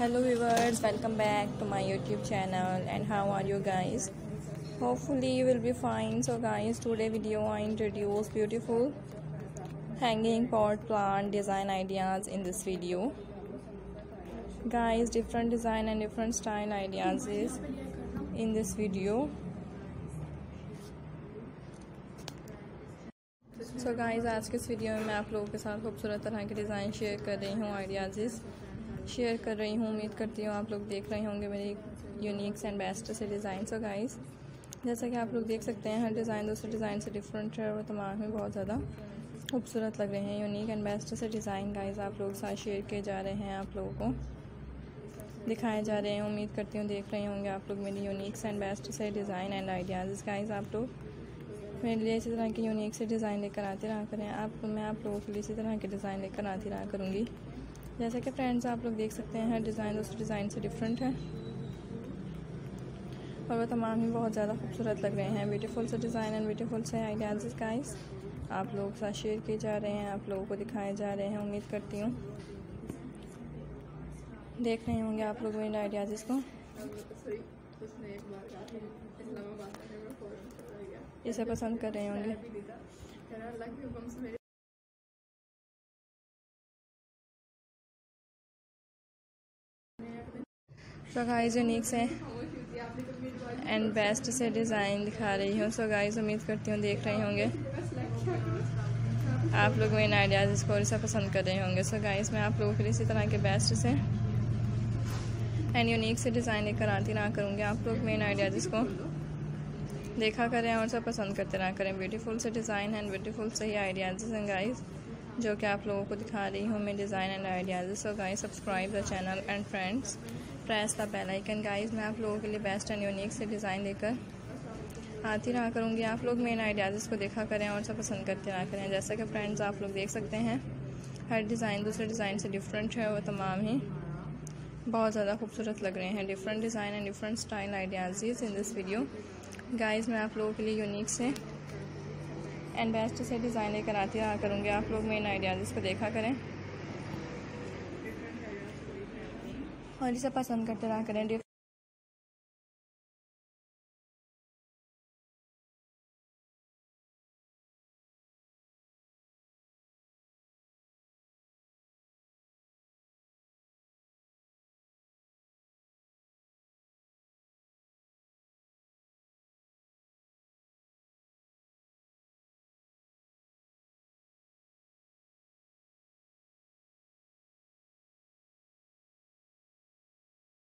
Hello viewers welcome back to my YouTube channel and how are you guys hopefully you will be fine so guys today video I introduce beautiful hanging pot plant design ideas in this video guys different design and different style ideas is in this video so guys आज के इस video में मैं आप लोगों के साथ खूबसूरत तरह के डिज़ाइन शेयर कर रही हूँ आइडियाज़ शेयर कर रही हूँ, उम्मीद करती हूँ आप लोग देख रहे होंगे मेरी यूनिक्स एंड बेस्ट से डिज़ाइन सो गाइस जैसा कि आप लोग देख सकते हैं, हर डिज़ाइन दूसरे डिज़ाइन से डिफरेंट है और तमाम में बहुत ज़्यादा खूबसूरत लग रहे हैं। यूनिक एंड बेस्ट से डिज़ाइन गाइस आप लोग साथ शेयर किए जा रहे हैं आप लोगों को। दिखाए जा रहे हैं, उम्मीद करती हूँ देख रहे होंगे आप लोग मेरी यूनिक्स एंड बेस्ट से डिज़ाइन एंड आइडियाज़ गाइस आप लोग मेरे लिए इसी तरह के यूनिक से डिज़ाइन लेकर आते रहा करें। आप, मैं आप लोगों के लिए इसी तरह के डिज़ाइन लेकर आती रहा करूँगी। जैसा कि फ्रेंड्स आप लोग देख सकते हैं हर डिज़ाइन उस डिज़ाइन से डिफरेंट है। और वह तमाम ही बहुत ज़्यादा खूबसूरत लग रहे हैं। ब्यूटीफुल से डिज़ाइन एंड ब्यूटीफुल से आइडियाज़ गाइस आप लोग साथ शेयर किए जा रहे हैं, आप लोगों को दिखाए जा रहे हैं। उम्मीद करती हूँ। देख रहे होंगे आप लोग मेरे आइडियाज़ को इसे पसंद कर रहे होंगे। तो गाइस यूनिक से एंड बेस्ट से डिज़ाइन दिखा रही हूँ। सो गाइस उम्मीद करती हूँ देख रहे होंगे। आप लोग मेरे आइडियाज़ इसको इसे पसंद कर रहे होंगे। सो गाइस मैं आप लोगों के लिए इसी तरह के बेस्ट से एंड यूनिक से डिज़ाइन लेकर आती रहा करूँगी। आप लोग मेन आइडियाज़ इसको देखा करें और सब पसंद करते रहा करें। ब्यूटीफुल से डिज़ाइन एंड ब्यूटीफुल से ही आइडियाज़ हैं गाइस जो कि आप लोगों को दिखा रही हूँ मैं design and ideas so guys subscribe the channel and friends press the bell icon guys मैं आप लोगों के लिए बेस्ट एंड यूनिक से डिज़ाइन लेकर आती रहा करूँगी। आप लोग मेन आइडियाज़ को देखा करें और सब पसंद करते रहा करें। जैसा कि फ्रेंड्स आप लोग देख सकते हैं, हर डिज़ाइन दूसरे डिज़ाइन से डिफरेंट है वो तमाम ही बहुत ज़्यादा खूबसूरत लग रहे हैं। Different design and different style ideas in this video guys मैं आप लोगों के लिए यूनिक से एंड बेस्ट से डिज़ाइन लेकर आती रहा करूँगी। आप लोग मेन आइडियाज़ इसको देखा करें। और इसे पसंद करते रहा करें।